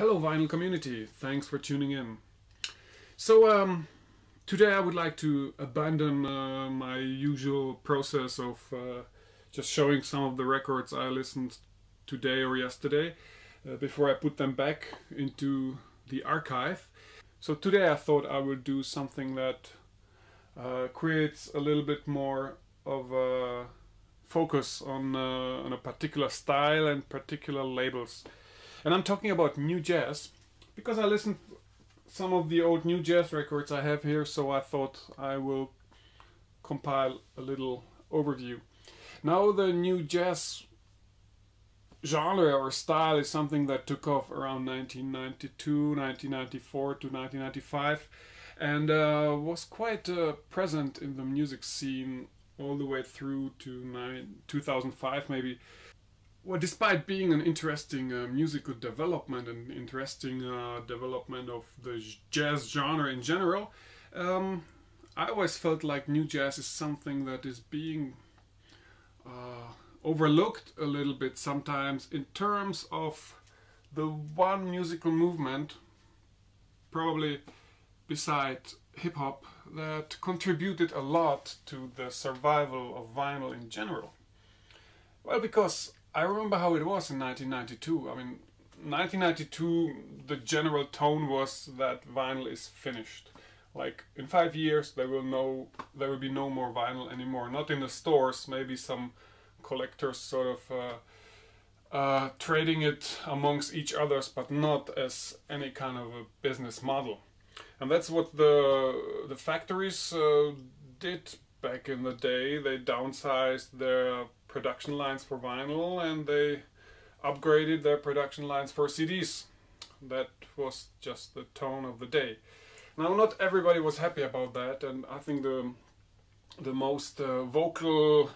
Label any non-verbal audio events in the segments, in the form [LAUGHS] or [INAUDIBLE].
Hello, vinyl community. Thanks for tuning in. So, um, today I would like to abandon uh, my usual process of uh, just showing some of the records I listened today or yesterday uh, before I put them back into the archive. So, today I thought I would do something that uh, creates a little bit more of a focus on, uh, on a particular style and particular labels. And I'm talking about nu jazz because I listened some of the old nu jazz records I have here, so I thought I will compile a little overview. Now the nu jazz genre or style is something that took off around 1992, 1994 to 1995 and uh, was quite uh, present in the music scene all the way through to nine, 2005 maybe well, despite being an interesting uh, musical development and interesting uh, development of the jazz genre in general, um, I always felt like nu jazz is something that is being uh, overlooked a little bit sometimes in terms of the one musical movement, probably beside hip hop, that contributed a lot to the survival of vinyl in general. Well, because I remember how it was in 1992. I mean, 1992, the general tone was that vinyl is finished. Like in five years, there will no, there will be no more vinyl anymore. Not in the stores. Maybe some collectors sort of uh, uh, trading it amongst each others, but not as any kind of a business model. And that's what the the factories uh, did back in the day. They downsized their production lines for vinyl and they upgraded their production lines for CDs. That was just the tone of the day. Now, not everybody was happy about that, and I think the the most uh, vocal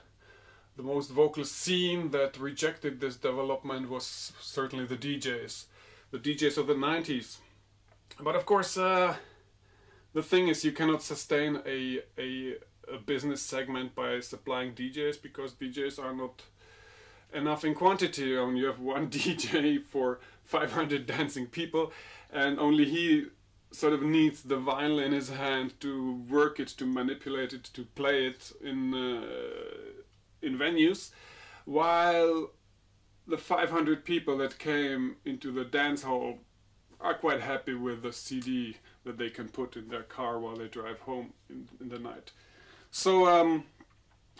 the most vocal scene that rejected this development was certainly the DJs, the DJs of the 90s. But of course, uh, the thing is, you cannot sustain a a a business segment by supplying DJs because DJs are not enough in quantity. I mean, you have one [LAUGHS] DJ for 500 dancing people, and only he sort of needs the vinyl in his hand to work it, to manipulate it, to play it in uh, in venues, while the 500 people that came into the dance hall are quite happy with the CD that they can put in their car while they drive home in, in the night. So um,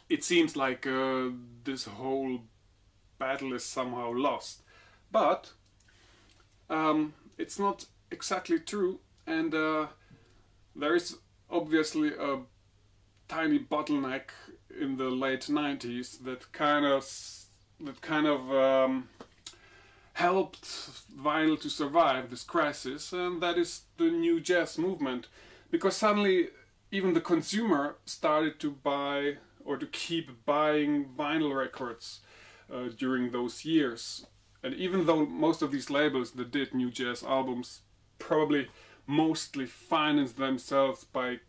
it seems like uh, this whole battle is somehow lost. But um, it's not exactly true, and uh, there is obviously a tiny bottleneck in the late 90s that kind of that kind of um, helped vinyl to survive this crisis, and that is the nu jazz movement, because suddenly even the consumer started to buy or to keep buying vinyl records uh, during those years. And even though most of these labels that did nu jazz albums probably mostly financed themselves by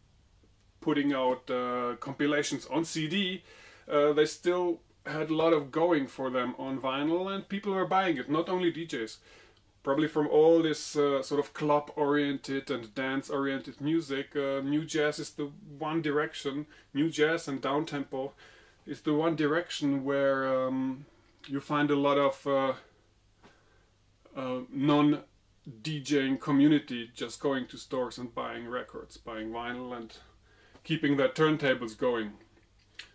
putting out uh, compilations on CD, uh, they still had a lot of going for them on vinyl and people were buying it, not only DJs probably from all this uh, sort of club oriented and dance oriented music uh, nu jazz is the one direction. Nu jazz and down tempo is the one direction where um, you find a lot of uh, uh non DJing community just going to stores and buying records buying vinyl and keeping their turntables going.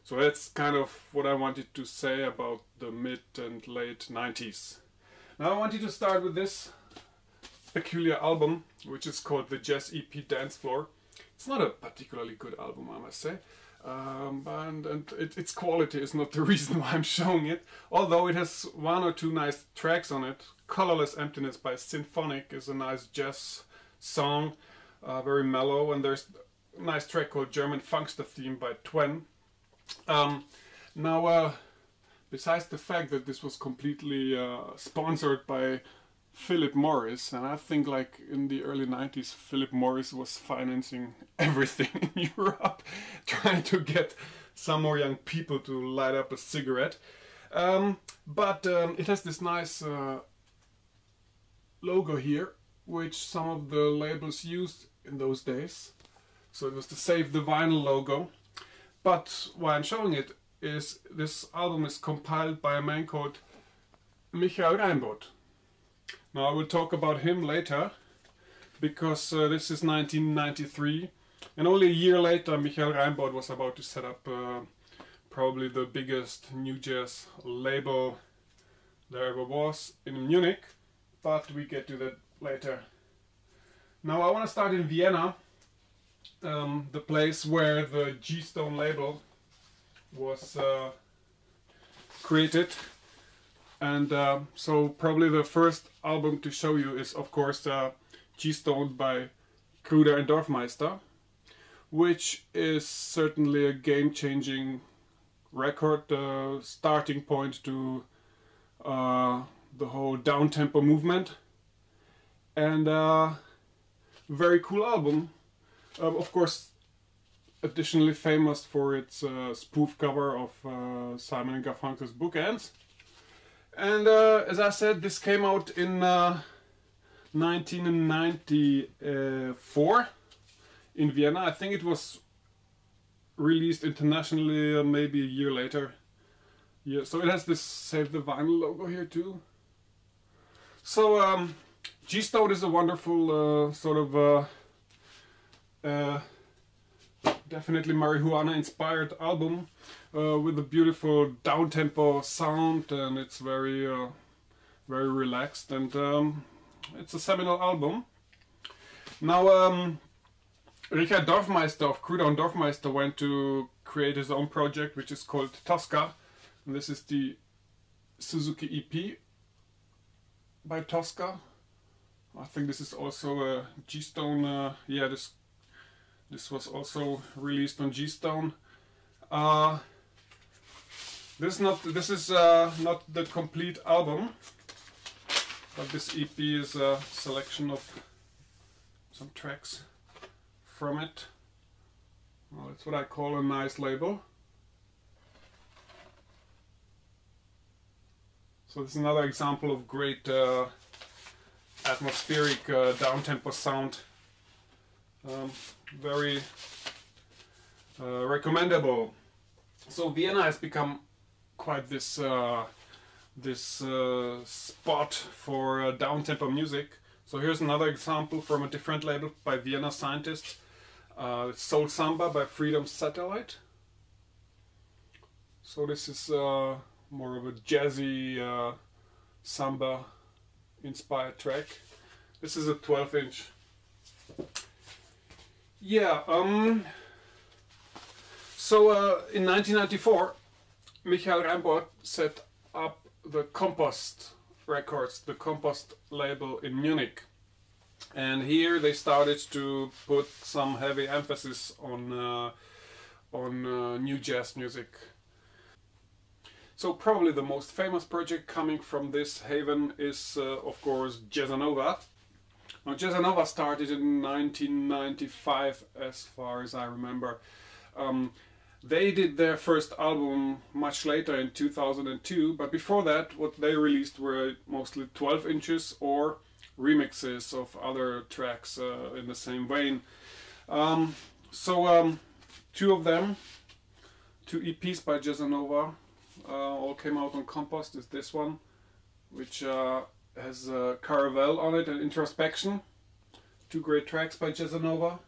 So that's kind of what I wanted to say about the mid and late 90s now I want you to start with this peculiar album, which is called the Jazz EP Dance Floor. It's not a particularly good album, I must say. Um, and, and it, its quality is not the [LAUGHS] reason why I'm showing it, although it has one or two nice tracks on it. Colorless Emptiness by Symphonic is a nice jazz song, uh, very mellow, and there's a nice track called German Funkster Theme by Twen. Um, now, uh, besides the fact that this was completely uh, sponsored by Philip Morris, and I think like in the early 90s, Philip Morris was financing [LAUGHS] everything in Europe, [LAUGHS] trying to get some more young people to light up a cigarette. Um, but um, it has this nice uh, logo here, which some of the labels used in those days. So it was the Save the Vinyl logo. But why I'm showing it is this album is compiled by a man called Michael Reinbold. Now I will talk about him later because uh, this is 1993 and only a year later Michael Reinbold was about to set up uh, probably the biggest nu jazz label there ever was in Munich but we get to that later. Now I want to start in Vienna um, the place where the G-Stone label was uh, created. And uh, so probably the first album to show you is of course uh, G-Stone by Kruder and Dorfmeister which is certainly a game-changing record uh, starting point to uh, the whole down-tempo movement. And uh, very cool album. Um, of course, additionally famous for its uh, spoof cover of uh, Simon and Garfunkel's Bookends. And uh, as I said, this came out in 1994 uh, in Vienna. I think it was released internationally uh, maybe a year later. Yeah, so it has this Save the Vinyl logo here too. So um, G-Stone is a wonderful uh, sort of definitely marijuana inspired album uh, with a beautiful down-tempo sound and it's very uh, very relaxed and um, it's a seminal album. Now um, Richard Dorfmeister of and Dorfmeister went to create his own project which is called Tosca and this is the Suzuki EP by Tosca. I think this is also a G-Stone, uh, yeah this this was also released on G-Stone. Uh, this not this is uh, not the complete album, but this EP is a selection of some tracks from it. Well, that's what I call a nice label. So this is another example of great uh, atmospheric uh, down-tempo sound. Um, very uh, recommendable. So Vienna has become quite this uh, this uh, spot for uh, down-tempo music. So here's another example from a different label by Vienna scientists. Uh, Soul Samba by Freedom Satellite. So this is uh, more of a jazzy uh, samba inspired track. This is a 12 inch yeah, um, so uh, in 1994, Michael Reinbold set up the Compost Records, the Compost label in Munich. And here they started to put some heavy emphasis on uh, on uh, nu jazz music. So probably the most famous project coming from this haven is uh, of course Jazzanova. Now, Jazzanova started in 1995, as far as I remember. Um, they did their first album much later in 2002, but before that, what they released were mostly 12 inches or remixes of other tracks uh, in the same vein. Um, so, um, two of them, two EPs by Jazzanova, uh, all came out on Compost. Is this one, which uh, has uh, Caravelle on it and Introspection. Two great tracks by Jazzanova.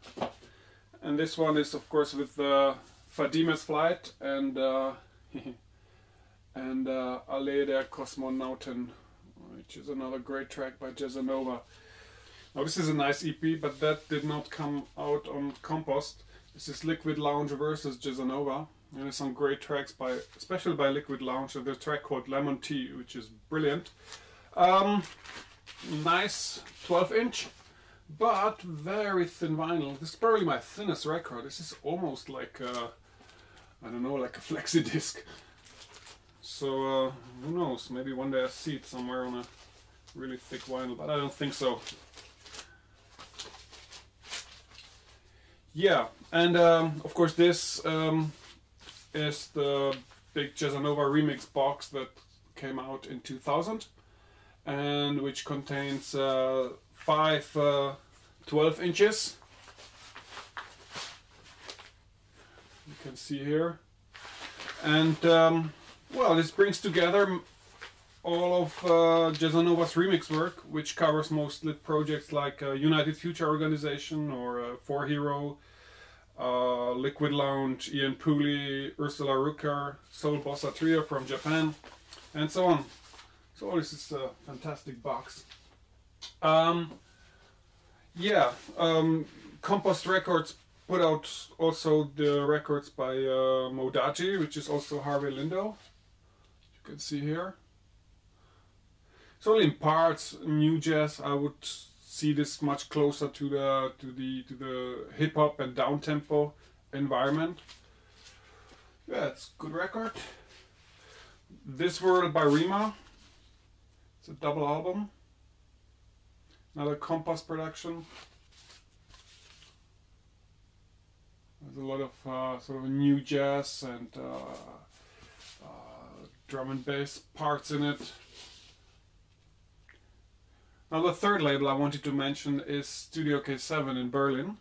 And this one is of course with uh, Fadime's Flight and uh, [LAUGHS] and uh, Allee der Kosmonauten, which is another great track by Jazzanova. Now this is a nice EP, but that did not come out on Compost. This is Liquid Lounge versus Jazzanova. And there's some great tracks by, especially by Liquid Lounge. There's a track called Lemon Tea, which is brilliant. Um, nice 12 inch, but very thin vinyl. This is probably my thinnest record. This is almost like, a, I don't know, like a [LAUGHS] flexi disc. So, uh, who knows, maybe one day I see it somewhere on a really thick vinyl, but I don't think so. Yeah, and um, of course this um, is the big Jazzanova remix box that came out in 2000 and which contains uh, five uh, 12 inches. You can see here. And um, well, this brings together all of uh, remix work, which covers mostly projects like uh, United Future Organization or uh, 4hero, uh, Liquid Lounge, Ian Pooley, Ursula Rucker, Soul Bossa Trio from Japan, and so on. So this is a fantastic box. Um, yeah, um, Compost Records put out also the records by uh, Modaji, which is also Harvey Lindo. You can see here. It's only in parts nu jazz. I would see this much closer to the to the to the hip hop and down tempo environment. Yeah, it's good record. This World by Rima. It's a double album. Another Compost production. There's a lot of uh, sort of nu jazz and uh, uh, drum and bass parts in it. Now the third label I wanted to mention is Studio K7 in Berlin.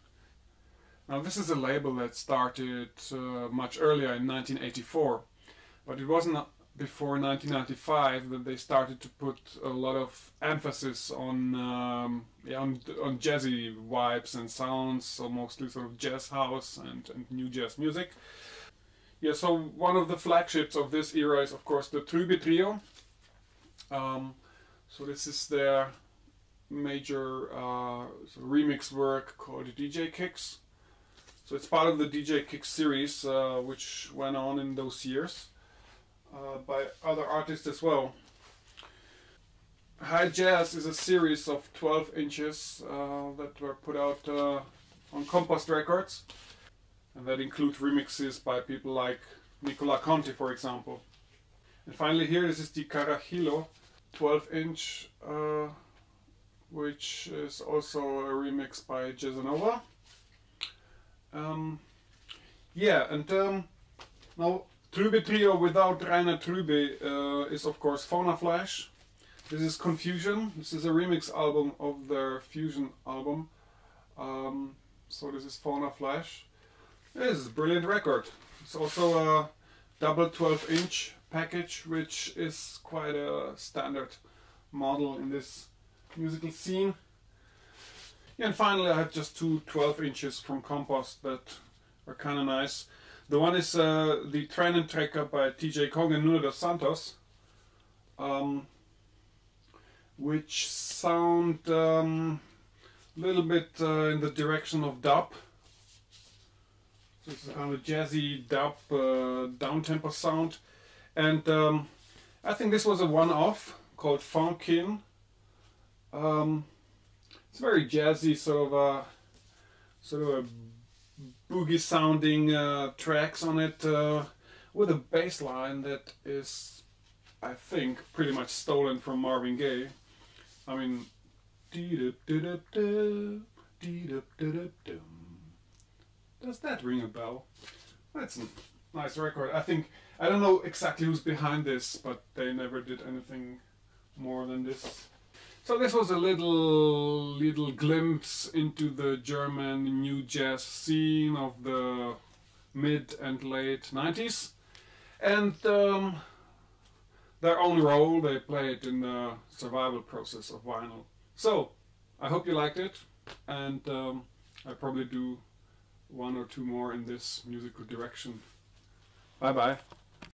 Now this is a label that started uh, much earlier in 1984, but it wasn't before 1995 that they started to put a lot of emphasis on um, yeah, on, on jazzy vibes and sounds, so mostly sort of jazz house and, and nu jazz music. Yeah, so one of the flagships of this era is of course the Trüby Trio. Um, so this is their major uh, remix work called DJ Kicks. So it's part of the DJ Kicks series, uh, which went on in those years uh, by other artists as well. High Jazz is a series of 12 inches uh, that were put out uh, on Compost Records, and that include remixes by people like Nicola Conti, for example. And finally, here this is the Carajillo 12 inch uh, which is also a remix by Jazzanova. Um, yeah, and um, now Trüby Trio without Rainer Trüby uh, is of course Fauna Flash. This is Confusion. This is a remix album of their Fusion album. Um, so this is Fauna Flash. This is a brilliant record. It's also a double 12 inch package, which is quite a standard model in this musical scene. And finally I have just two 12 inches from Compost that are kind of nice. The one is uh, the Tracker by TJ Kong and Nuno dos Santos, um, which sound a um, little bit uh, in the direction of dub. So it's a kind of jazzy dub, uh, down-tempo sound. And um, I think this was a one-off called Funkin um, it's very jazzy, sort of a sort of a boogie sounding uh, tracks on it uh, with a bass line that is, I think, pretty much stolen from Marvin Gaye. I mean, does that ring a bell? That's a nice record. I think I don't know exactly who's behind this, but they never did anything more than this. So this was a little little glimpse into the German nu jazz scene of the mid and late 90s and um, their own role they played in the survival process of vinyl. So I hope you liked it and um, I probably do one or two more in this musical direction. Bye bye.